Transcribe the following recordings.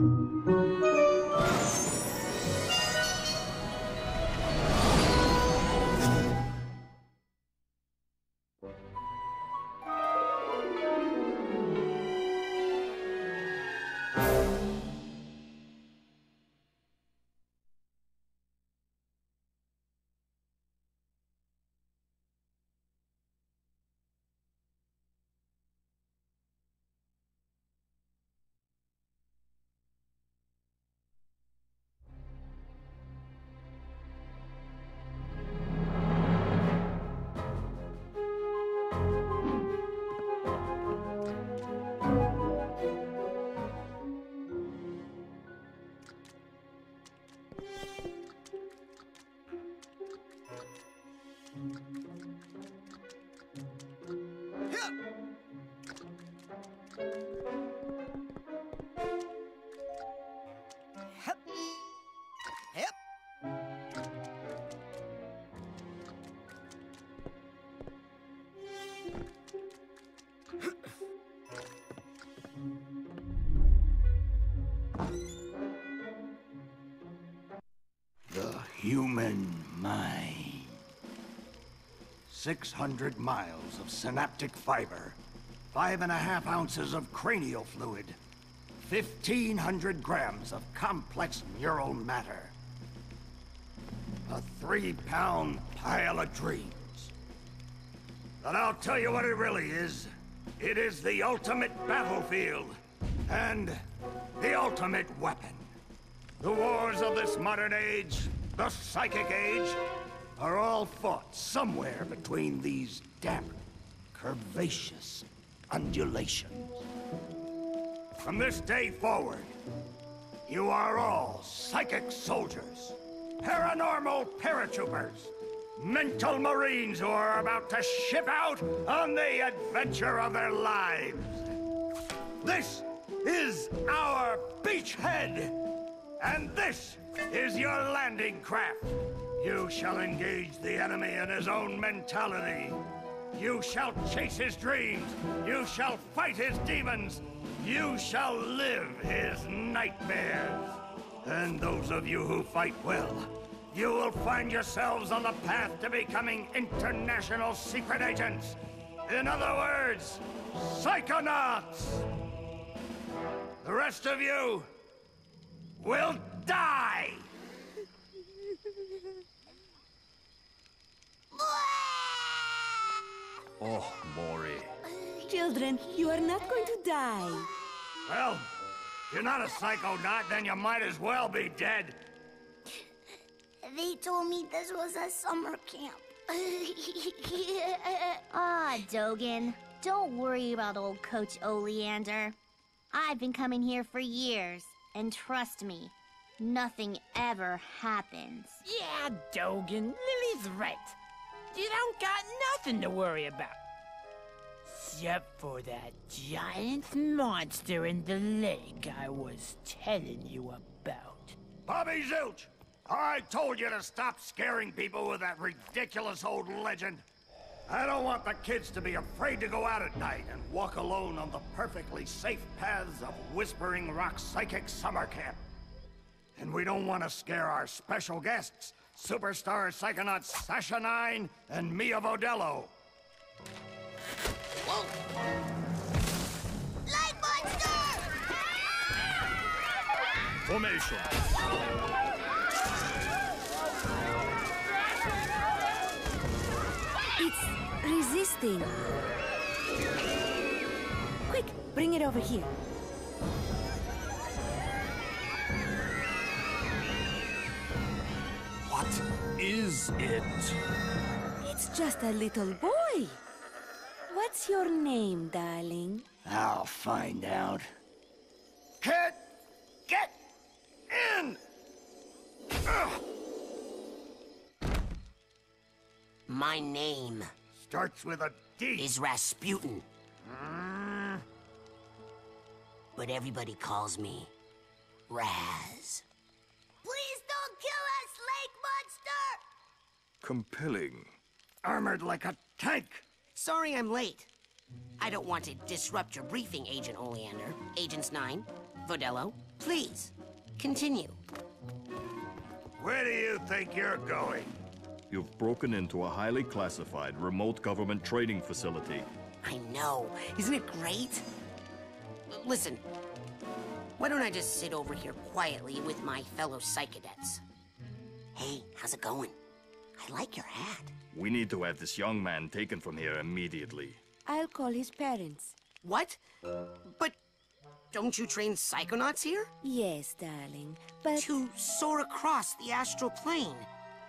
The human mind. 600 miles of synaptic fiber, five and a half ounces of cranial fluid, 1,500 grams of complex neural matter. A three-pound pile of dreams. But I'll tell you what it really is. It is the ultimate battlefield. And the ultimate weapon. The wars of this modern age, the psychic age, are all fought somewhere between these damp, curvaceous undulations. From this day forward, you are all psychic soldiers, paranormal paratroopers, mental marines who are about to ship out on the adventure of their lives. This is our beachhead, and this is your landing craft. You shall engage the enemy in his own mentality. You shall chase his dreams. You shall fight his demons. You shall live his nightmares. And those of you who fight well, you will find yourselves on the path to becoming international secret agents. In other words, psychonauts. The rest of you will die! Oh, Maury. Children, you are not going to die. Well, if you're not a psychonaut, then you might as well be dead. They told me this was a summer camp. Ah, Dogen, Don't worry about old Coach Oleander. I've been coming here for years, and trust me, nothing ever happens. Yeah, Dogen, Lili's right. You don't got nothing to worry about. Except for that giant monster in the lake I was telling you about. Bobby Zilch, I told you to stop scaring people with that ridiculous old legend. I don't want the kids to be afraid to go out at night and walk alone on the perfectly safe paths of Whispering Rock Psychic Summer Camp. And we don't want to scare our special guests, superstar psychonauts Sasha Nein and Milla Vodello. Light monster! Formation. It's resisting. Quick, bring it over here. What is it? It's just a little boy. What's your name, darling? I'll find out. Kid, get in! Ugh. My name Starts with a D. is Rasputin. But everybody calls me Raz. Please don't kill us, lake monster! Compelling. Armored like a tank. Sorry I'm late. I don't want to disrupt your briefing, Agent Oleander. Agents Nein, Vodello. Please, continue. Where do you think you're going? You've broken into a highly classified remote government training facility. I know. Isn't it great? Listen, why don't I just sit over here quietly with my fellow psychedets? Hey, how's it going? I like your hat. We need to have this young man taken from here immediately. I'll call his parents. What? But don't you train psychonauts here? Yes, darling, but... To soar across the astral plane.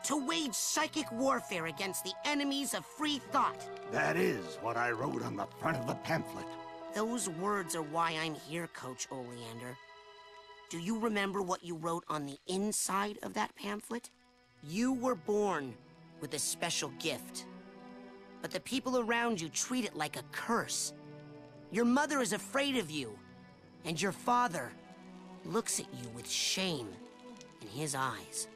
To wage psychic warfare against the enemies of free thought. That is what I wrote on the front of the pamphlet. Those words are why I'm here, Coach Oleander. Do you remember what you wrote on the inside of that pamphlet? You were born with a special gift. But the people around you treat it like a curse. Your mother is afraid of you, and your father looks at you with shame in his eyes.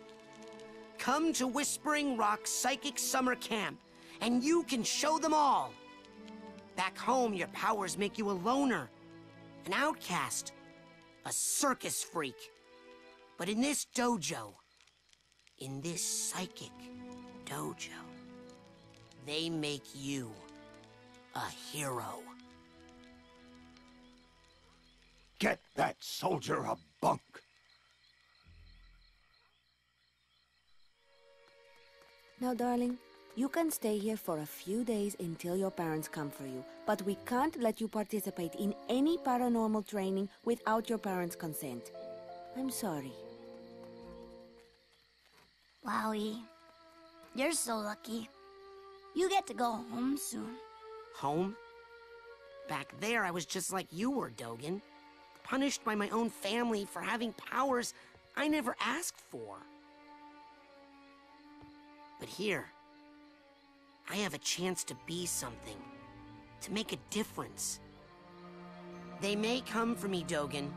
Come to Whispering Rock Psychic Summer Camp, and you can show them all. Back home, your powers make you a loner, an outcast, a circus freak. But in this dojo, in this psychic dojo, they make you a hero. Get that soldier a bunk. Now, darling, you can stay here for a few days until your parents come for you, but we can't let you participate in any paranormal training without your parents' consent. I'm sorry. Wowie. You're so lucky. You get to go home soon. Home? Back there, I was just like you were, Dogen. Punished by my own family for having powers I never asked for. But here, I have a chance to be something, to make a difference. They may come for me, Dogen,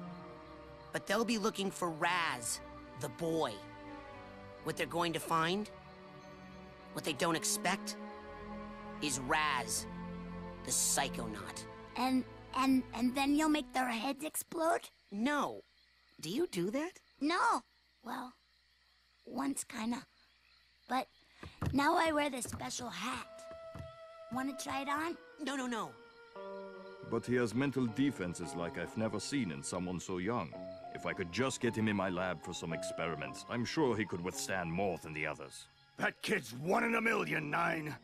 but they'll be looking for Raz, the boy. What they're going to find, what they don't expect, is Raz, the psychonaut. And and and then you'll make their heads explode? No. Do you do that? No. Well, once kinda. But now I wear this special hat. Wanna try it on? No, no, no. But he has mental defenses like I've never seen in someone so young. If I could just get him in my lab for some experiments, I'm sure he could withstand more than the others. That kid's one in a million, Nein.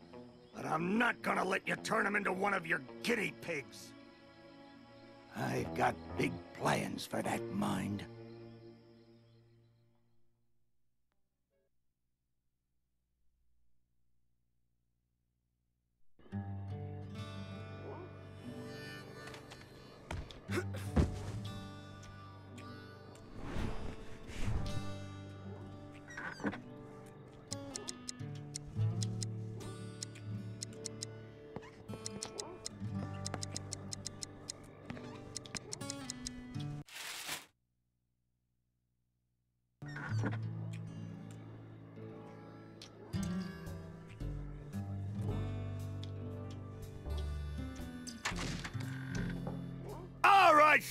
But I'm not gonna let you turn him into one of your guinea pigs. I've got big plans for that mind.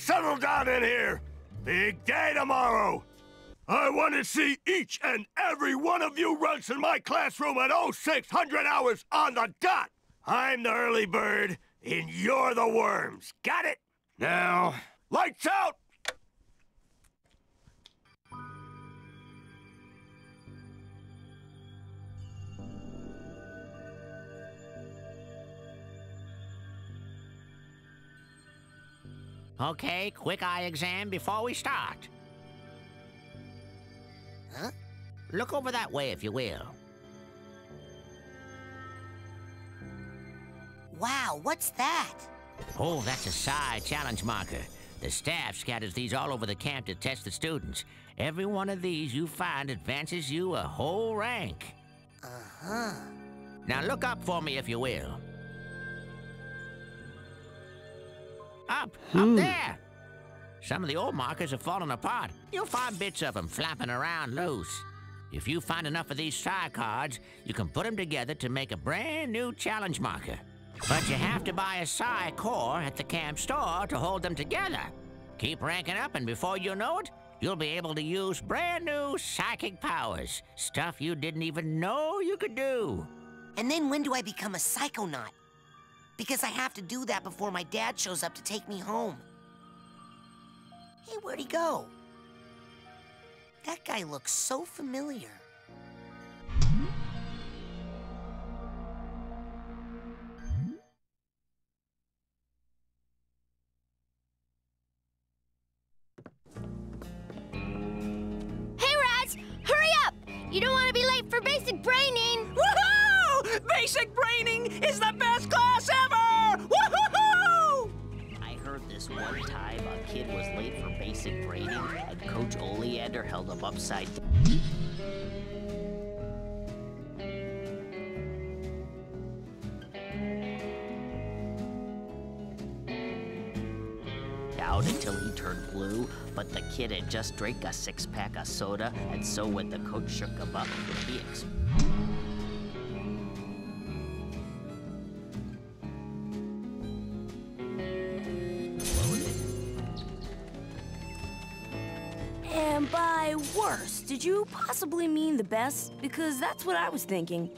Settle down in here. Big day tomorrow. I want to see each and every one of you runts in my classroom at 0600 hours on the dot. I'm the early bird, and you're the worms. Got it? Now, lights out! Okay, quick eye exam before we start. Huh? Look over that way, if you will. Wow, what's that? Oh, that's a psi challenge marker. The staff scatters these all over the camp to test the students. Every one of these you find advances you a whole rank. Uh-huh. Now look up for me, if you will. Up, up hmm. there! Some of the old markers have fallen apart. You'll find bits of them flapping around loose. If you find enough of these psi cards, you can put them together to make a brand new challenge marker. But you have to buy a psi core at the camp store to hold them together. Keep ranking up, and before you know it, you'll be able to use brand new psychic powers. Stuff you didn't even know you could do. And then when do I become a psychonaut? Because I have to do that before my dad shows up to take me home. Hey, where'd he go? That guy looks so familiar. Hey, Raz! Hurry up! You don't want to be late for basic braining! Basic braining is the best class ever! Woohoo! I heard this one time a kid was late for basic braining, and Coach Oleander held him upside down until he turned blue, but the kid had just drank a six-pack of soda, and so when the coach shook him up, he ex- exploded. By worst, did you possibly mean the best? Because that's what I was thinking.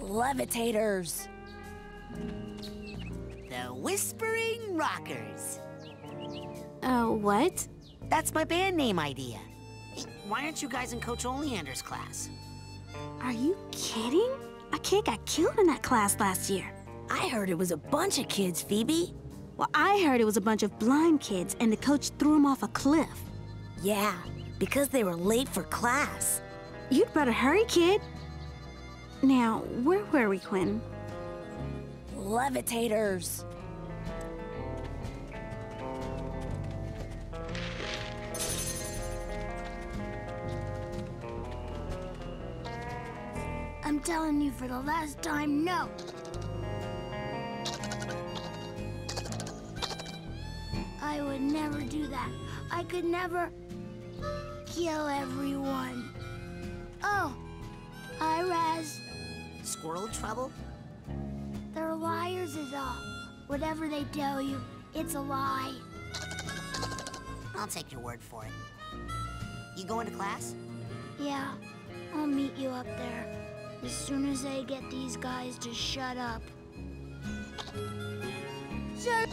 Levitators. The Whispering Rockers. Oh, what? That's my band name idea. Why aren't you guys in Coach Oleander's class? Are you kidding? A kid got killed in that class last year. I heard it was a bunch of kids, Phoebe. Well, I heard it was a bunch of blind kids and the coach threw them off a cliff. Yeah, because they were late for class. You'd better hurry, kid. Now, where were we, Quinn? Levitators. Telling you for the last time, no. I would never do that. I could never kill everyone. Oh, hi, Raz. Squirrel trouble? They're liars is all. Whatever they tell you, it's a lie. I'll take your word for it. You going to class? Yeah, I'll meet you up there. As soon as I get these guys to shut up. Shut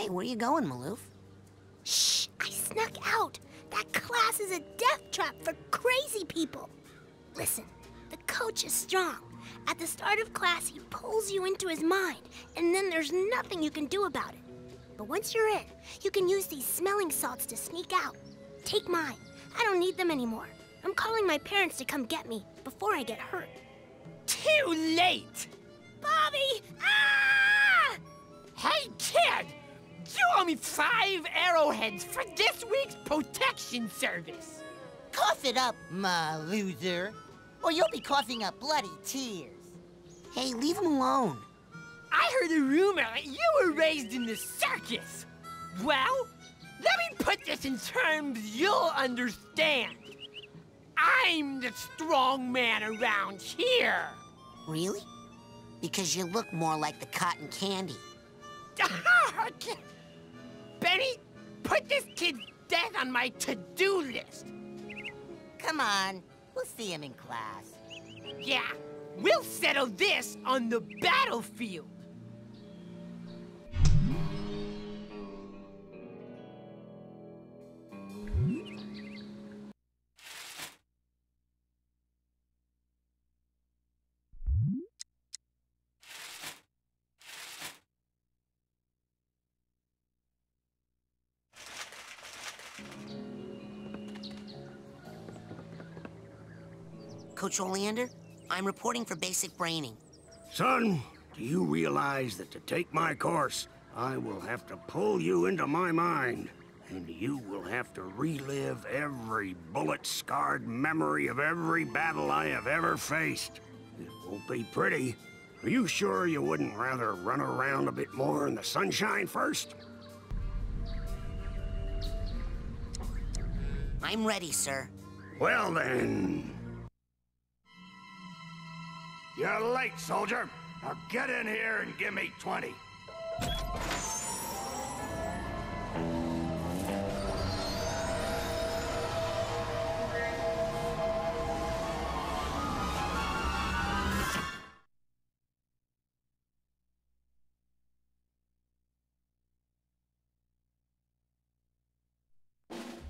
Hey, where are you going, Maloof? Shh! I snuck out. That class is a death trap for crazy people. Listen, the coach is strong. At the start of class, he pulls you into his mind, and then there's nothing you can do about it. But once you're in, you can use these smelling salts to sneak out. Take mine. I don't need them anymore. I'm calling my parents to come get me before I get hurt. Too late! Bobby! Ah! Hey, kid! You owe me five arrowheads for this week's protection service. Cough it up, my loser, or you'll be coughing up bloody tears. Hey, leave him alone. I heard a rumor that you were raised in the circus. Well, let me put this in terms you'll understand. I'm the strong man around here. Really? Because you look more like the cotton candy. Benny, put this kid's death on my to-do list. Come on, we'll see him in class. Yeah, we'll settle this on the battlefield. Coach Oleander. I'm reporting for basic braining. Son, do you realize that to take my course, I will have to pull you into my mind? And you will have to relive every bullet-scarred memory of every battle I have ever faced. It won't be pretty. Are you sure you wouldn't rather run around a bit more in the sunshine first? I'm ready, sir. Well then... You're late, soldier. Now get in here and give me 20.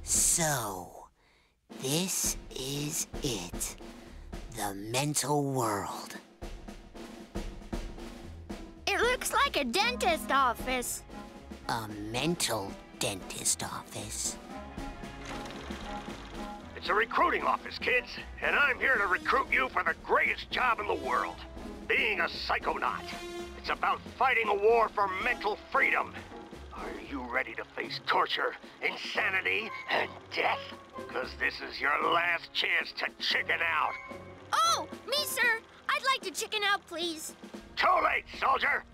So, this is it. The mental world. It looks like a dentist office. A mental dentist office. It's a recruiting office, kids, and I'm here to recruit you for the greatest job in the world. Being a psychonaut. It's about fighting a war for mental freedom. Are you ready to face torture, insanity, and death? Because this is your last chance to chicken out. Oh, me, sir. I'd like to chicken out, please. Too late, soldier!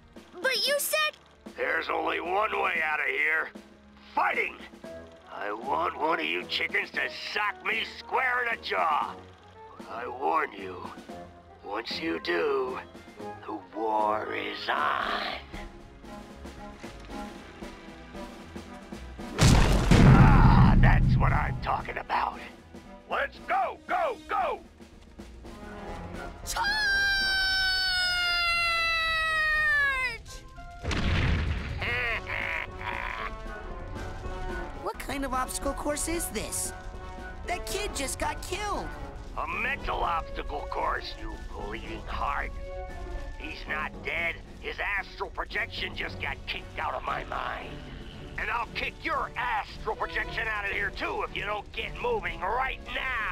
But you said... There's only one way out of here. Fighting! I want one of you chickens to sock me square in the jaw. But I warn you, once you do, the war is on. Ah, that's what I'm talking about. Let's go, go, go! What kind of obstacle course is this? That kid just got killed. A mental obstacle course, you bleeding heart. He's not dead. His astral projection just got kicked out of my mind. And I'll kick your astral projection out of here too if you don't get moving right now.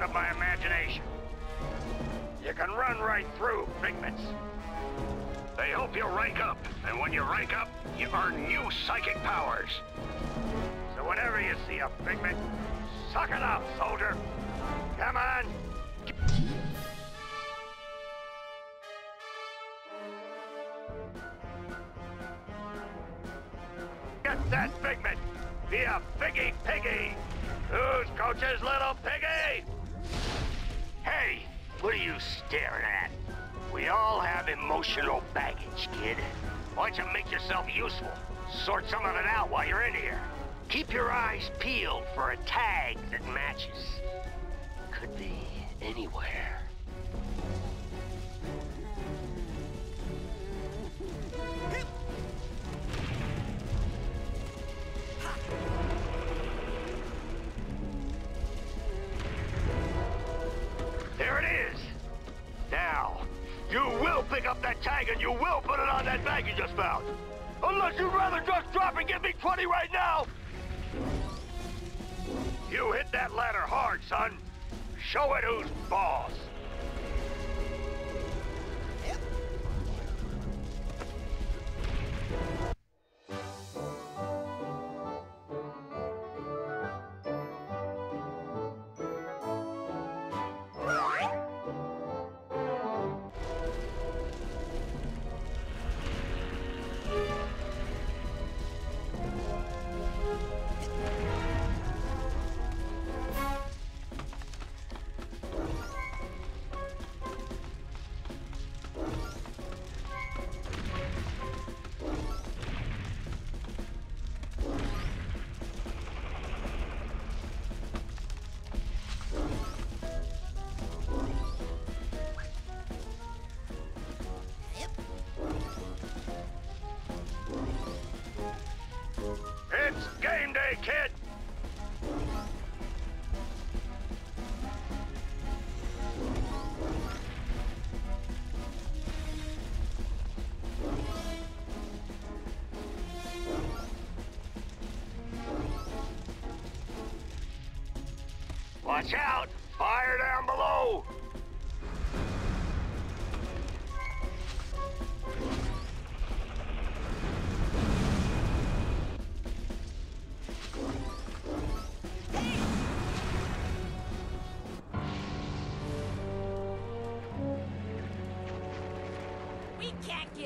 Figment of my imagination. You can run right through figments. They help you rank up, and when you rank up, you earn new psychic powers. So whenever you see a figment, suck it up, soldier. Come on. Get that figment. Be a piggy piggy. Who's Coach's little staring at? We all have emotional baggage, kid. Why don't you make yourself useful? Sort some of it out while you're in here. Keep your eyes peeled for a tag that matches. Could be anywhere. That bag you just found. Unless you'd rather just drop and give me 20 right now. You hit that ladder hard, son. Show it who's boss.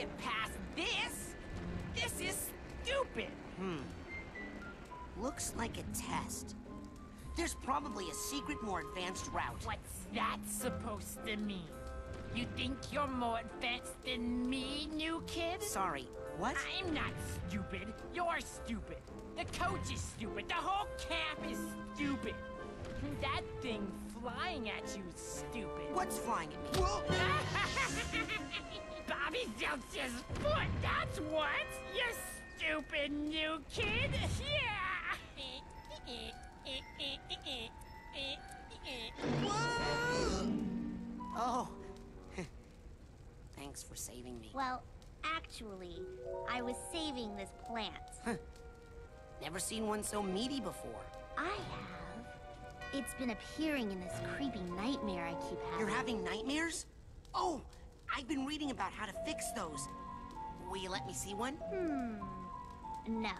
Get past this. This is stupid. Hmm. Looks like a test. There's probably a secret, more advanced route. What's that supposed to mean? You think you're more advanced than me, new kid? Sorry, what? I'm not stupid. You're stupid. The coach is stupid. The whole camp is stupid. That thing flying at you is stupid. What's flying at me? Bobby Zilch's foot, that's what! You stupid new kid! Yeah! Oh. Thanks for saving me. Well, actually, I was saving this plant. Never seen one so meaty before. I have. It's been appearing in this creepy nightmare I keep having. You're having nightmares? Oh, I've been reading about how to fix those. Will you let me see one? Hmm. No.